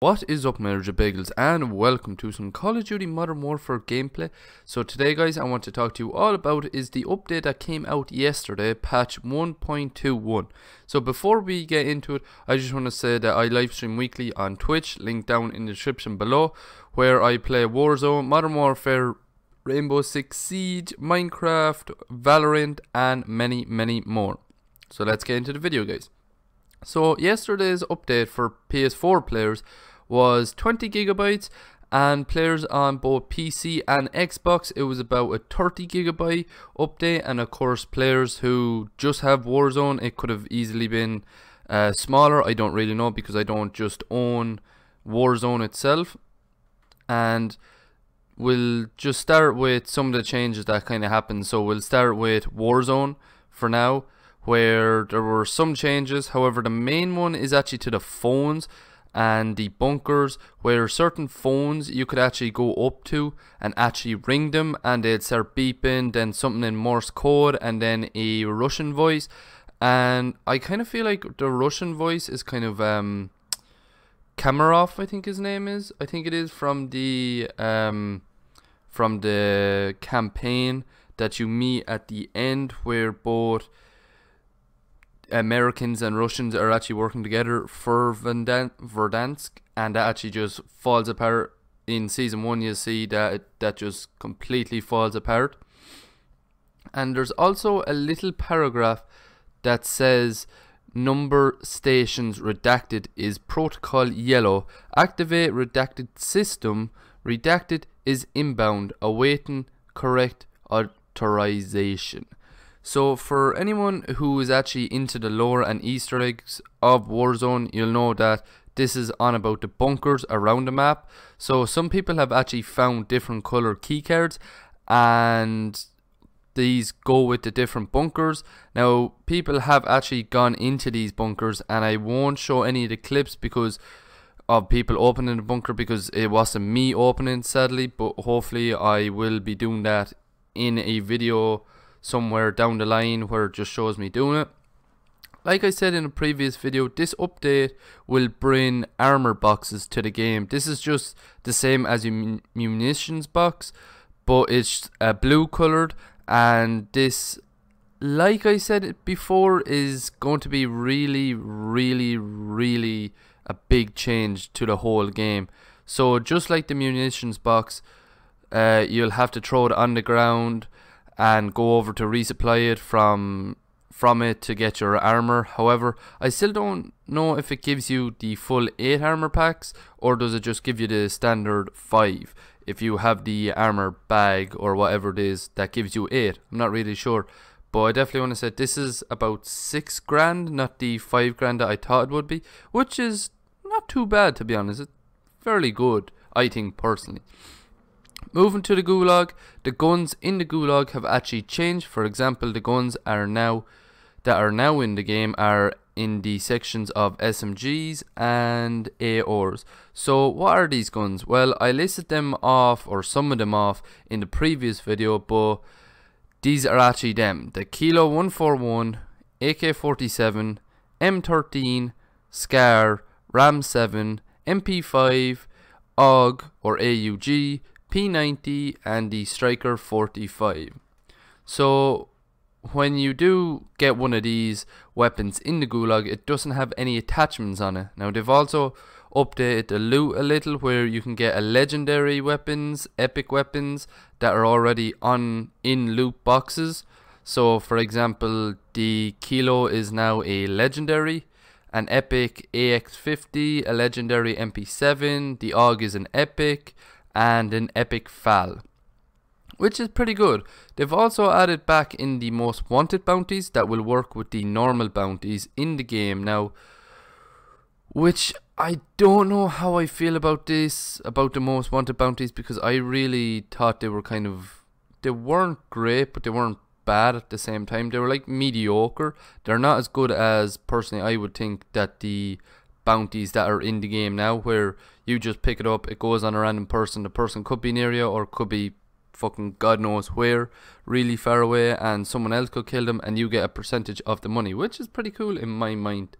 What is up my Bagels and welcome to some Call of Duty Modern Warfare gameplay. So today guys I want to talk to you all about is the update that came out yesterday, patch 1.21. So before we get into it, I just want to say that I live stream weekly on Twitch, link down in the description below, where I play Warzone, Modern Warfare, Rainbow Six Siege, Minecraft, Valorant and many many more. So let's get into the video guys. So yesterday's update for PS4 players was 20 gigabytes and players on both PC and Xbox it was about a 30 gigabyte update and of course players who just have Warzone it could have easily been uh, smaller. I don't really know because I don't just own Warzone itself. And we'll just start with some of the changes that kind of happened. So we'll start with Warzone for now where there were some changes. However the main one is actually to the phones and the bunkers where certain phones you could actually go up to and actually ring them and they'd start beeping then something in Morse code and then a Russian voice. And I kind of feel like the Russian voice is kind of um Kamarov I think his name is. I think it is from the um from the campaign that you meet at the end where both Americans and Russians are actually working together for Verdansk, and that actually just falls apart. In season one, you see that it, that just completely falls apart. And there's also a little paragraph that says number stations redacted is protocol yellow. Activate redacted system. Redacted is inbound, awaiting correct authorization. So for anyone who is actually into the lore and easter eggs of Warzone, you'll know that this is on about the bunkers around the map. So some people have actually found different color keycards and these go with the different bunkers. Now people have actually gone into these bunkers and I won't show any of the clips because of people opening the bunker because it wasn't me opening sadly but hopefully I will be doing that in a video somewhere down the line where it just shows me doing it. Like I said in a previous video, this update will bring armor boxes to the game. This is just the same as your munitions box, but it's uh, blue colored and this like I said before is going to be really really really a big change to the whole game. So just like the munitions box, uh, you'll have to throw it on the ground and go over to resupply it from from it to get your armor. However, I still don't know if it gives you the full 8 armor packs or does it just give you the standard 5 if you have the armor bag or whatever it is that gives you 8. I'm not really sure. But I definitely want to say this is about 6 grand, not the 5 grand that I thought it would be, which is not too bad to be honest. It's fairly good, I think personally. Moving to the Gulag, the guns in the Gulag have actually changed. For example, the guns are now that are now in the game are in the sections of SMGs and ARs. So what are these guns? Well, I listed them off or some of them off in the previous video, but these are actually them. The Kilo 141, AK-47, M13, SCAR, RAM 7, MP5, AUG or AUG, P90 and the Striker 45. So when you do get one of these weapons in the Gulag, it doesn't have any attachments on it. Now they've also updated the loot a little where you can get a legendary weapons, epic weapons that are already on in loot boxes. So for example, the Kilo is now a legendary, an epic AX50, a legendary MP7, the AUG is an epic, and an epic FAL which is pretty good. They've also added back in the most wanted bounties that will work with the normal bounties in the game now which I don't know how I feel about this about the most wanted bounties because I really thought they were kind of they weren't great but they weren't bad at the same time they were like mediocre they're not as good as personally I would think that the bounties that are in the game now where you just pick it up, it goes on a random person, the person could be near you or could be fucking God knows where, really far away, and someone else could kill them and you get a percentage of the money, which is pretty cool in my mind.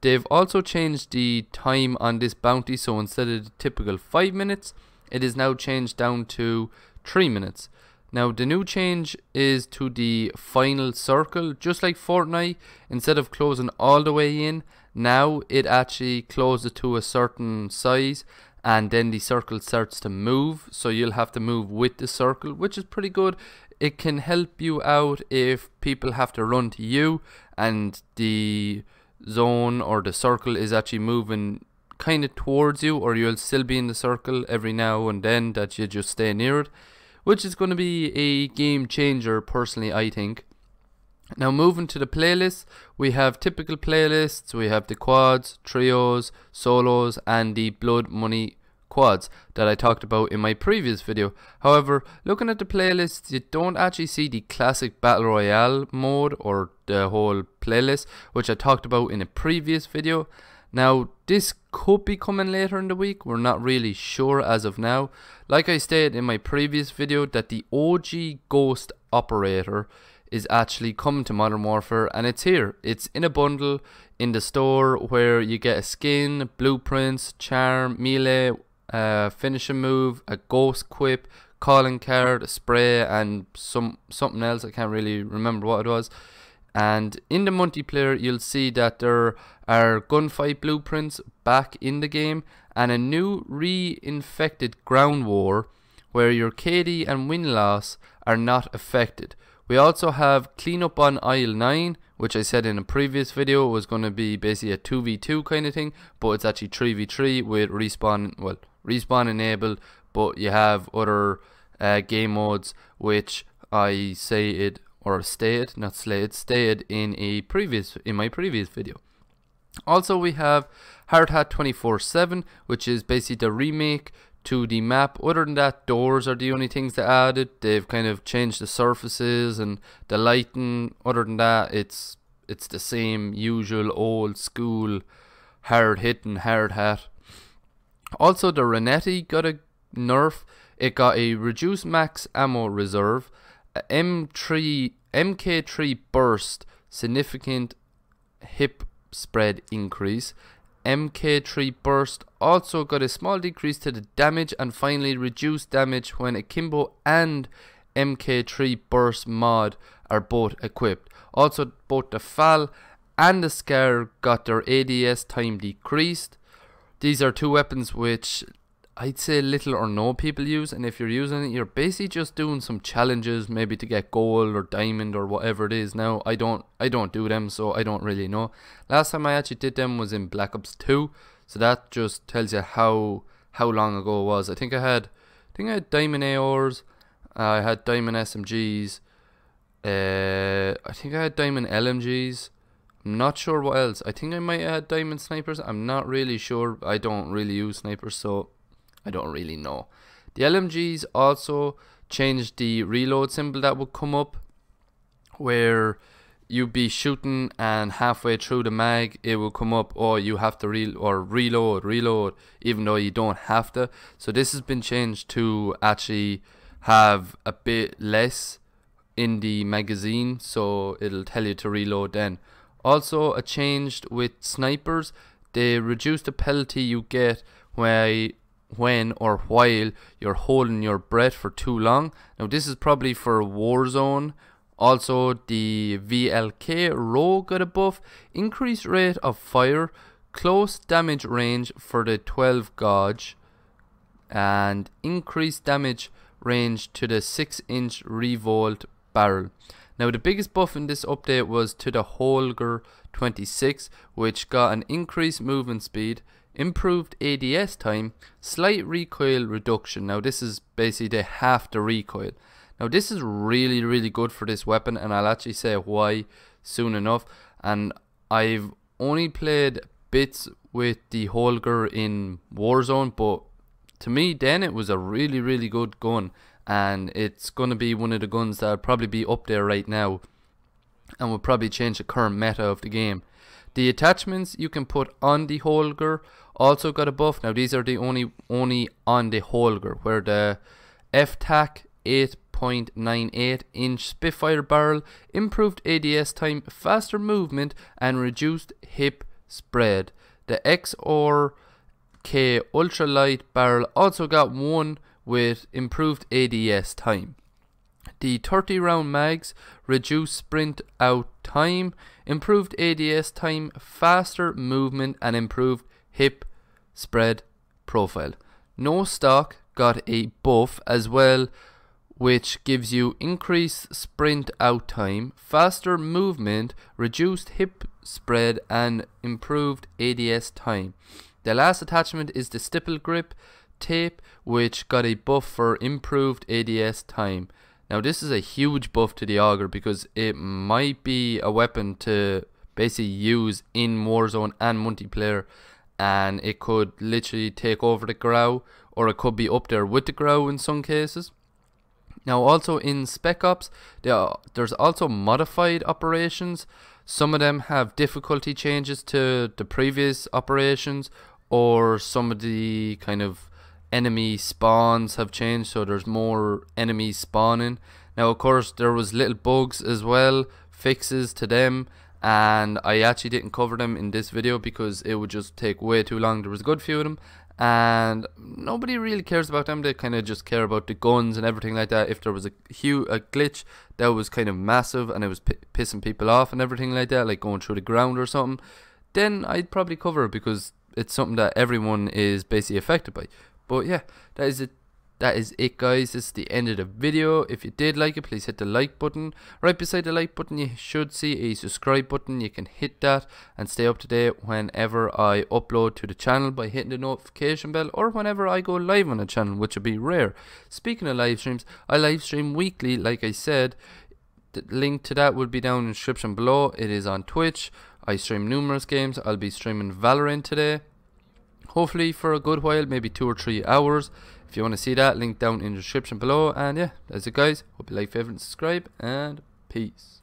they've also changed the time on this bounty, so instead of the typical 5 minutes, it is now changed down to 3 minutes. Now the new change is to the final circle, just like Fortnite, instead of closing all the way in, now it actually closes to a certain size and then the circle starts to move, so you'll have to move with the circle, which is pretty good. It can help you out if people have to run to you and the zone or the circle is actually moving kind of towards you or you'll still be in the circle every now and then that you just stay near it which is going to be a game changer personally I think. Now moving to the playlists, we have typical playlists, we have the quads, trios, solos and the blood money quads that I talked about in my previous video. However, looking at the playlists, you don't actually see the classic battle royale mode or the whole playlist, which I talked about in a previous video. Now, this could be coming later in the week, we're not really sure as of now. Like I stated in my previous video that the OG Ghost operator is actually coming to Modern Warfare and it's here. It's in a bundle in the store where you get a skin, blueprints, charm, melee, uh, finishing move, a ghost quip, calling card, a spray and some something else. I can't really remember what it was. And in the multiplayer, you'll see that there are gunfight blueprints back in the game and a new reinfected ground war where your KD and win loss are not affected. We also have cleanup on aisle 9, which I said in a previous video was going to be basically a 2v2 kind of thing, but it's actually 3v3 with respawn, well, respawn enabled, but you have other uh, game modes which I say it or stated, not slated, stated in a previous in my previous video. Also, we have Hard Hat 24/7, which is basically the remake to the map. Other than that, doors are the only things they added. They've kind of changed the surfaces and the lighting. Other than that, it's it's the same usual old school hard hitting hard hat. Also, the Renetti got a nerf. It got a reduced max ammo reserve M3 MK3 burst significant hip spread increase. MK3 burst also got a small decrease to the damage and finally reduced damage when Akimbo and MK3 burst mod are both equipped. Also both the FAL and the SCAR got their ADS time decreased. These are two weapons which I'd say little or no people use, and if you're using it, you're basically just doing some challenges, maybe to get gold or diamond or whatever it is. Now, I don't, I don't do them, so I don't really know. Last time I actually did them was in Black Ops 2, so that just tells you how how long ago it was. I think I had, I think I had diamond ARs, I had diamond SMGs, uh, I think I had diamond LMGs. I'm not sure what else. I think I might have diamond snipers. I'm not really sure. I don't really use snipers, so I don't really know. The LMGs also changed the reload symbol that would come up where you'd be shooting and halfway through the mag it will come up or you have to re or reload reload even though you don't have to so this has been changed to actually have a bit less in the magazine so it'll tell you to reload then also a changed with snipers they reduced the penalty you get when when or while you're holding your breath for too long. Now this is probably for Warzone. Also the VLK Rogue got a buff, increased rate of fire, close damage range for the 12 gauge, and increased damage range to the 6 inch revolt barrel. Now the biggest buff in this update was to the Holger 26 which got an increased movement speed, improved ADS time, slight recoil reduction. Now this is basically half the recoil. Now this is really really good for this weapon and I'll actually say why soon enough. And I've only played bits with the Holger in Warzone but to me then it was a really really good gun and it's going to be one of the guns that'll probably be up there right now and will probably change the current meta of the game. The attachments you can put on the Holger also got a buff. Now these are the only only on the Holger where the FTAC 8.98 inch Spitfire barrel, improved ADS time, faster movement and reduced hip spread. The XR K ultralight barrel also got one with improved ADS time. The 30 round mags reduce sprint out time, improved ADS time, faster movement, and improved hip spread profile. No stock got a buff as well, which gives you increased sprint out time, faster movement, reduced hip spread, and improved ADS time. The last attachment is the stipple grip tape, which got a buff for improved ADS time. Now, this is a huge buff to the Holger because it might be a weapon to basically use in Warzone and multiplayer, and it could literally take over the Grau, or it could be up there with the Grau in some cases. Now, also in Spec Ops, there's also modified operations. Some of them have difficulty changes to the previous operations, or some of the kind of enemy spawns have changed, so there's more enemies spawning. Now, of course, there was little bugs as well, fixes to them, and I actually didn't cover them in this video because it would just take way too long. There was a good few of them, and nobody really cares about them. They kind of just care about the guns and everything like that. If there was a huge a glitch that was kind of massive and it was pissing people off and everything like that, like going through the ground or something, then I'd probably cover it because it's something that everyone is basically affected by. But yeah, that is it. That is it, guys. This is the end of the video. If you did like it, please hit the like button. Right beside the like button, you should see a subscribe button. You can hit that and stay up to date whenever I upload to the channel by hitting the notification bell or whenever I go live on the channel, which would be rare. Speaking of live streams, I live stream weekly, like I said. The link to that will be down in the description below. It is on Twitch. I stream numerous games. I'll be streaming Valorant today hopefully for a good while, maybe two or three hours. If you want to see that, link down in the description below. And yeah, that's it guys. Hope you like, favorite, and subscribe, and peace.